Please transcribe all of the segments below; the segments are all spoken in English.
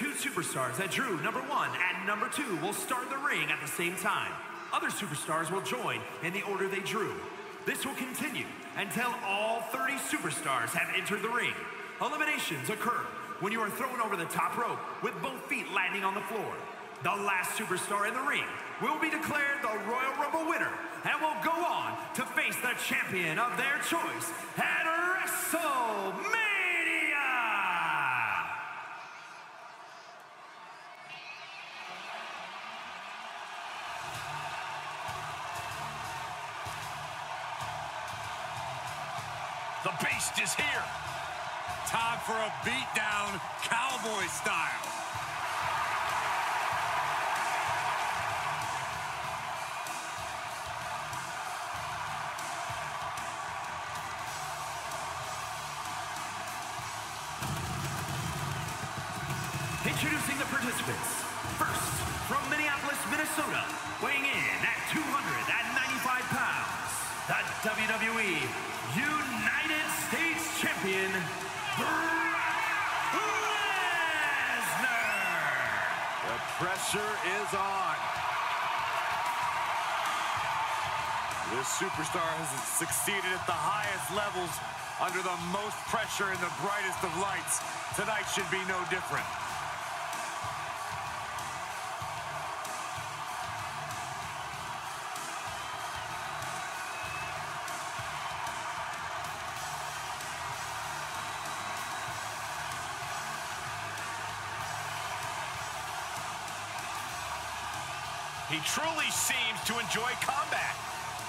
two superstars that drew number one and number two will start the ring at the same time. Other superstars will join in the order they drew. This will continue until all 30 superstars have entered the ring. Eliminations occur when you are thrown over the top rope with both feet landing on the floor. The last superstar in the ring will be declared the Royal Rumble winner and will go on to face the champion of their choice at WrestleMania. For a beatdown, cowboy style. Introducing the participants. First, from Minneapolis, Minnesota, weighing in at 295 pounds, the WWE United States Champion, pressure is on. This superstar has succeeded at the highest levels under the most pressure in the brightest of lights. Tonight should be no different. Truly seems to enjoy combat.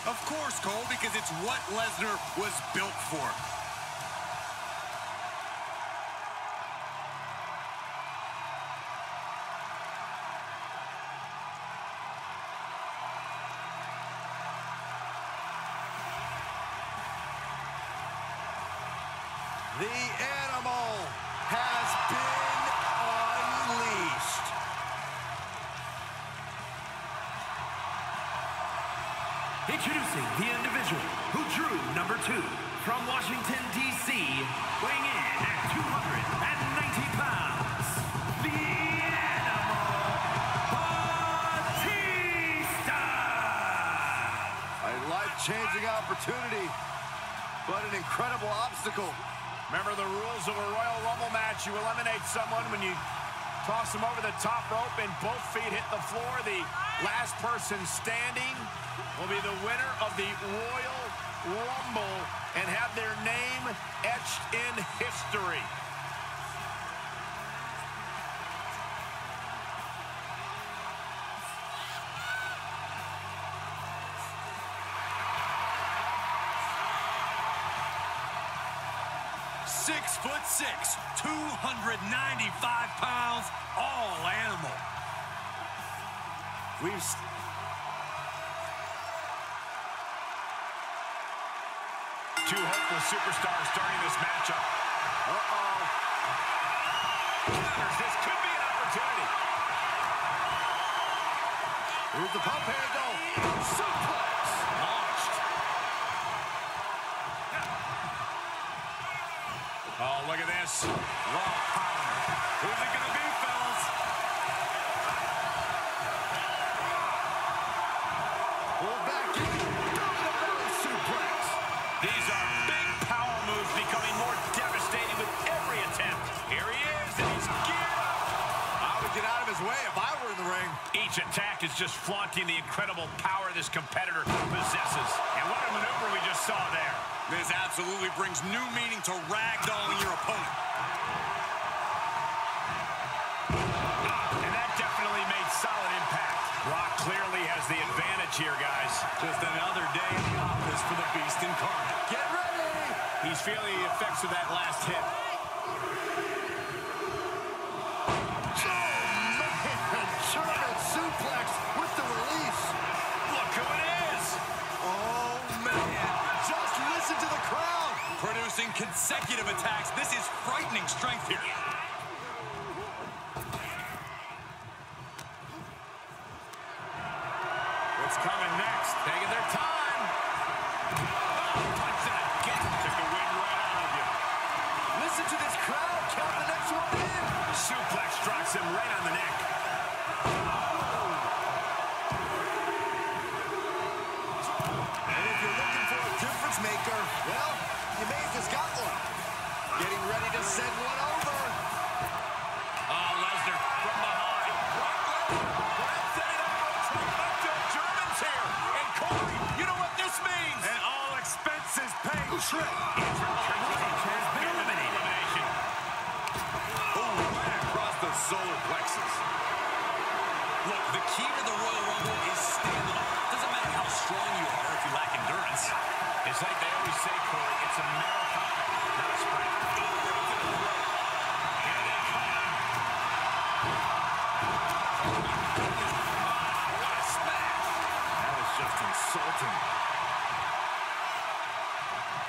Of course, Cole, because it's what Lesnar was built for. Introducing the individual who drew number two from Washington, D.C., weighing in at 290 pounds, the Animal Batista! A life-changing opportunity, but an incredible obstacle. Remember the rules of a Royal Rumble match. You eliminate someone when you toss them over the top rope and both feet hit the floor. The last person standing will be the winner of the Royal Rumble and have their name etched in history. Six foot six, 295 pounds, all animal. We've Two hopeful superstars starting this matchup. Uh-oh. Counters, this could be an opportunity. Here's the pump handle. Suplex. Launched. Oh, look at this. Raw power. Who's it going to be, just flaunting the incredible power this competitor possesses. And what a maneuver we just saw there. This absolutely brings new meaning to ragdolling your opponent. Ah, and that definitely made solid impact. Brock clearly has the advantage here, guys. Just another day in the office for the Beast incarnate. Get ready! He's feeling the effects of that last hit. consecutive attacks. This is frightening strength here. What's coming next? Taking their time. Oh, punch that again. Took the wind right out of you. Listen to this crowd. Count the next one in. Suplex drops him right on the neck. And if you're looking for a difference maker, well, you may have just got one. Getting ready to send one over. Oh, Lesnar from behind. Brock Lesnar grabs it up. Looks like Lefto Germans here. And Corey, you know what this means? An all-expenses paid trip. solar plexus. Look, the key to the Royal Rumble is stamina matter how strong you are if you lack endurance. It's like they always say, Corey, it's a marathon, not a sprint.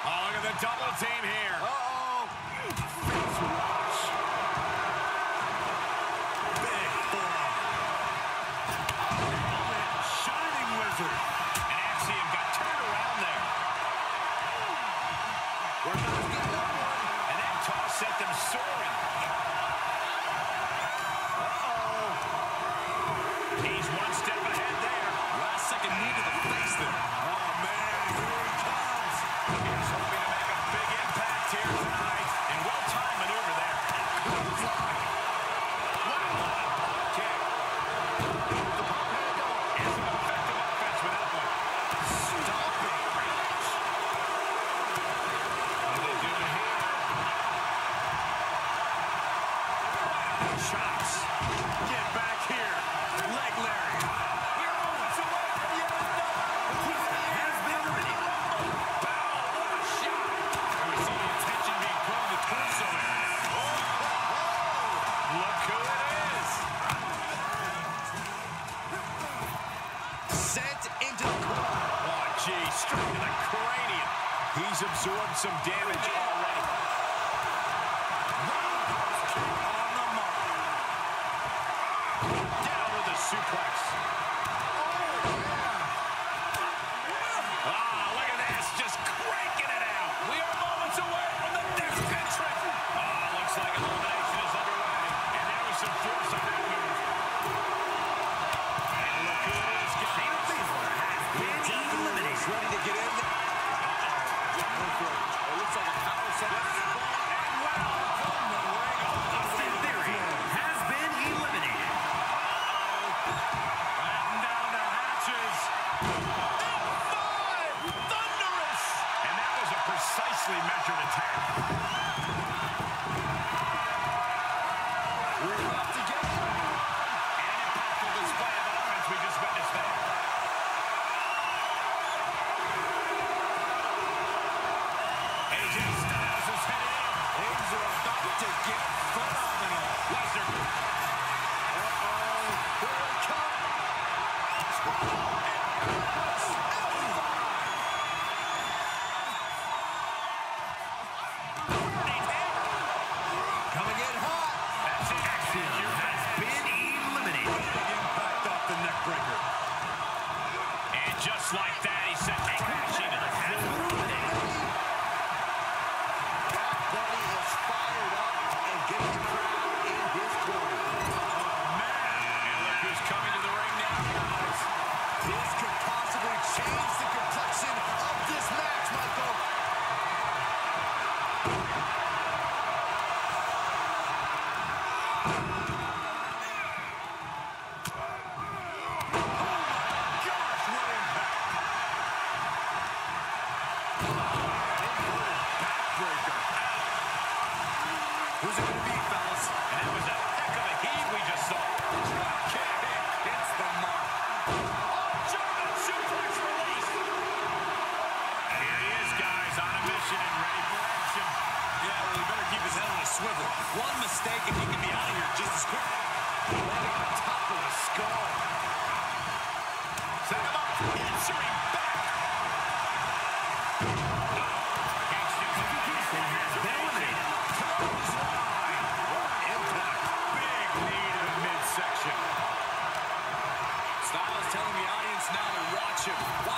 Oh, look at the double team here. Oh. losing the beat, fellas. And that was a heck of a heave we just saw. Drop. It's the mark. Oh, German suplex release. Here he is, guys, on a mission and ready for action. Yeah, well, he better keep his head on a swivel. One mistake and he can be out of here just as quick. Right on top of the skull. Set him up. Answering. Action.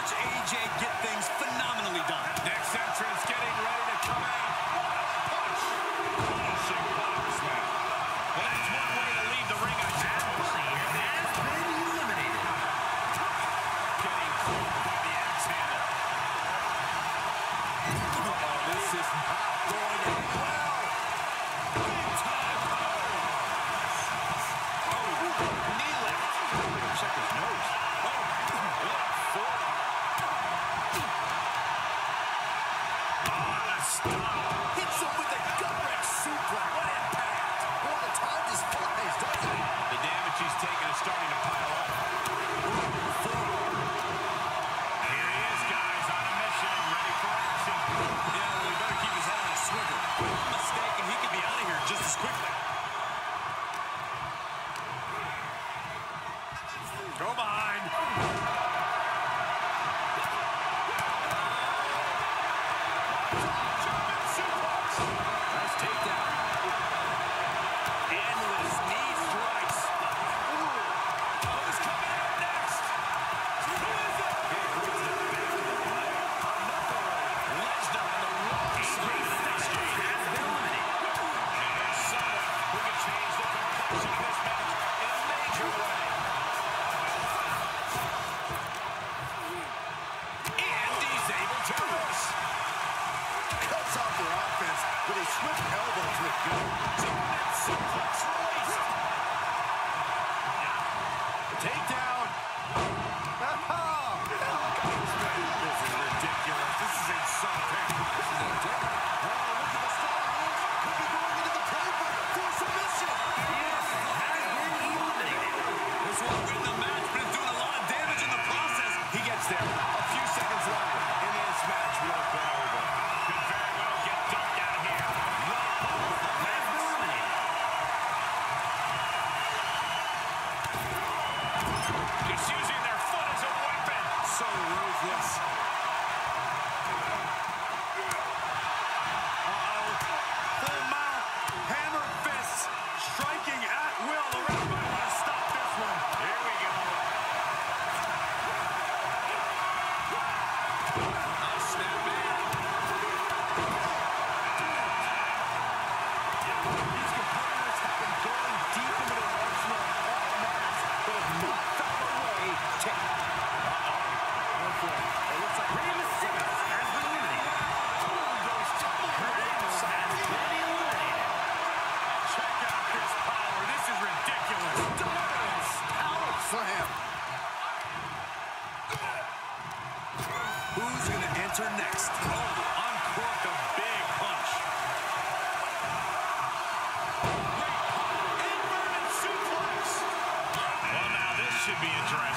with a swift elbows would go. Suplex, suplex, should be interesting.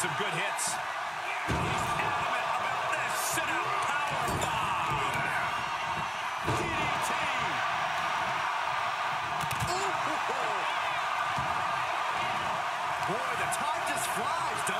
some good hits. He's adamant about this sit-up power bomb. DDT. Ooh. Boy, the time just flies, do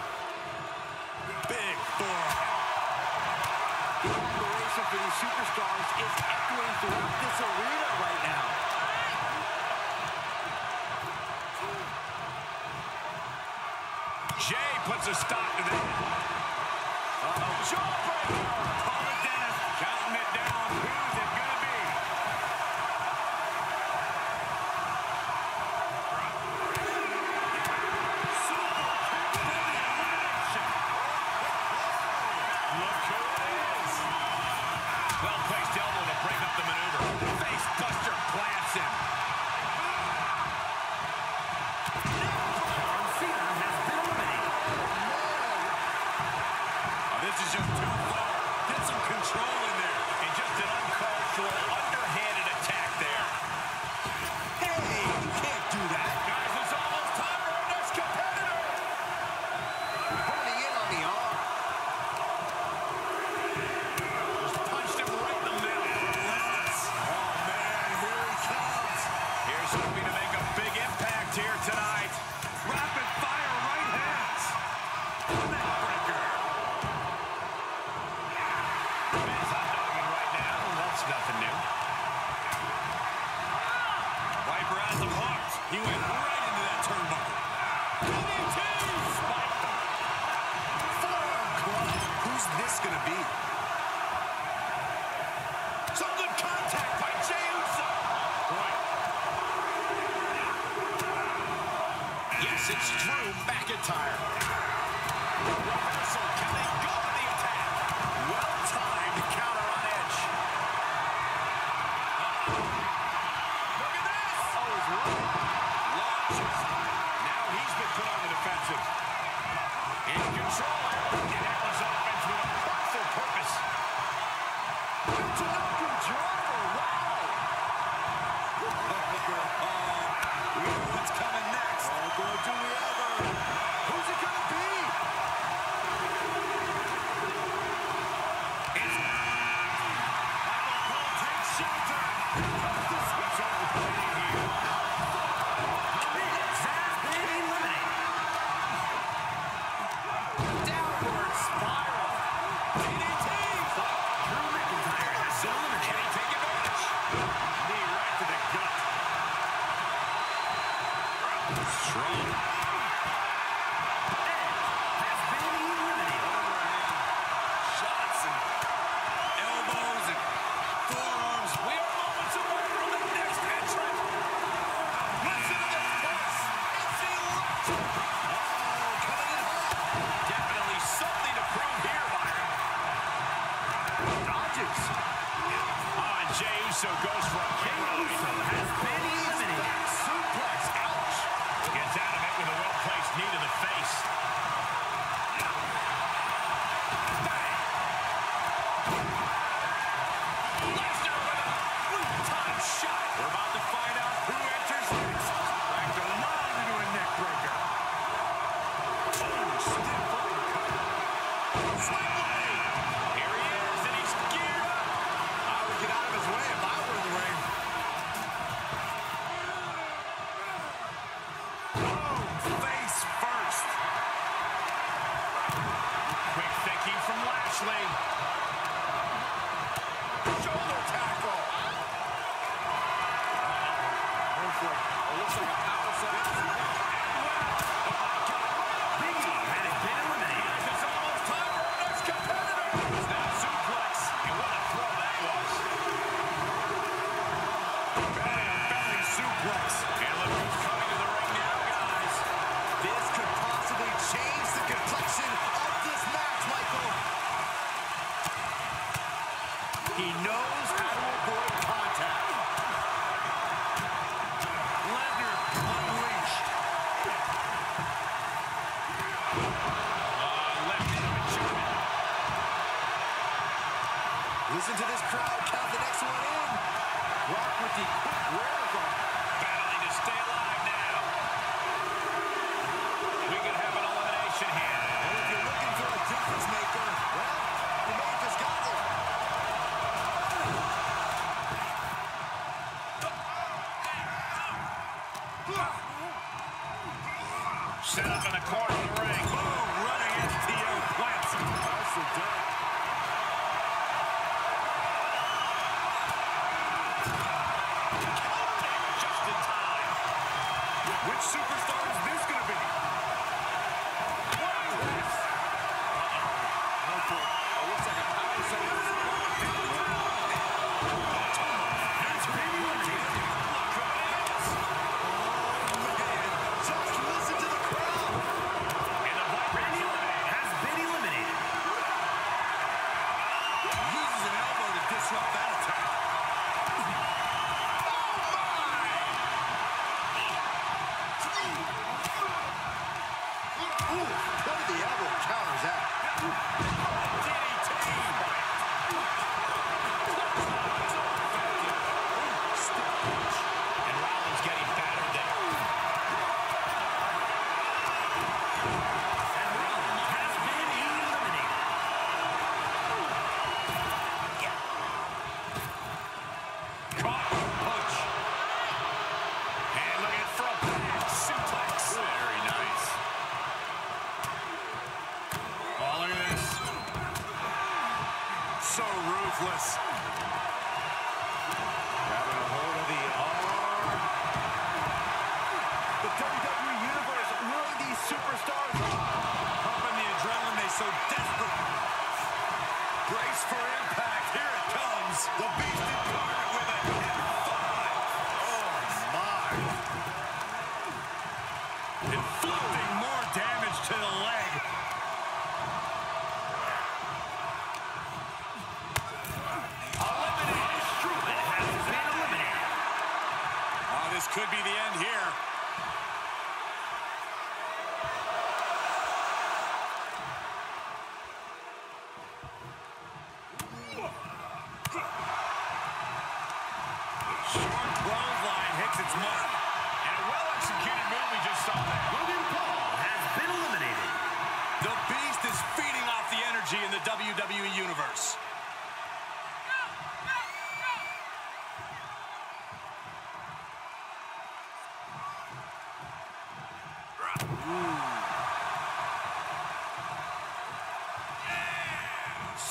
these superstars is echoing throughout this arena right now. Jay puts a stop to that. Uh-oh. Jawbreaker! Dennis. Counting it down. Who's it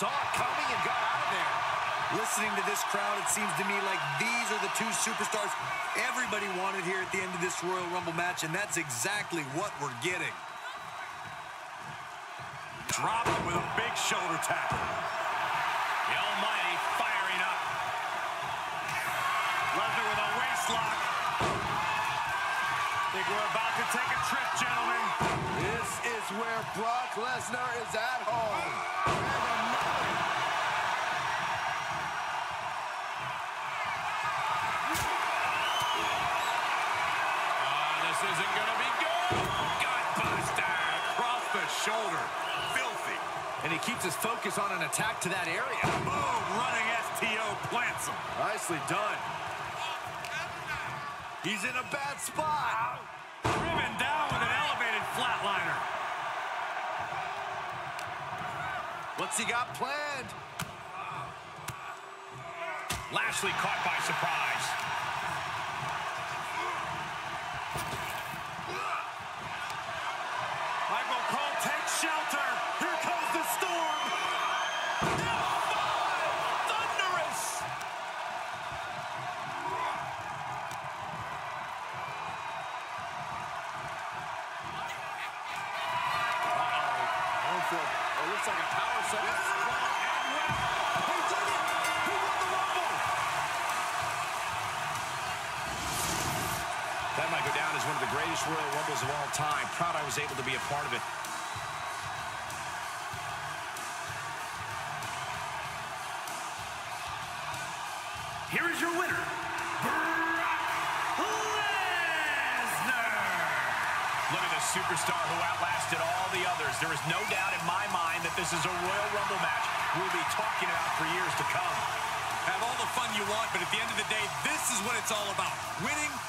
Saw it coming and got out of there. Listening to this crowd, it seems to me like these are the two superstars everybody wanted here at the end of this Royal Rumble match, and that's exactly what we're getting. Dropped with a big shoulder tackle. The Almighty firing up. Lesnar with a waist lock. Think we're about to take a trip, gentlemen. This is where Brock Lesnar is at home. Shoulder. Filthy. And he keeps his focus on an attack to that area. Boom, running STO plants him. Nicely done. He's in a bad spot. Driven down with an elevated flatliner. What's he got planned? Lashley caught by surprise. Michael Cole takes shelter. Here comes the storm. Thunderous. Going for it. It looks like a power set. He did it! He won the Rumble! That might go down as one of the greatest Royal Rumbles of all time. Proud I was able to be a part of it. Here is your winner, Brock Lesnar. Look at the superstar who outlasted all the others. There is no doubt in my mind that this is a Royal Rumble match we'll be talking about for years to come. Have all the fun you want, but at the end of the day, this is what it's all about. Winning.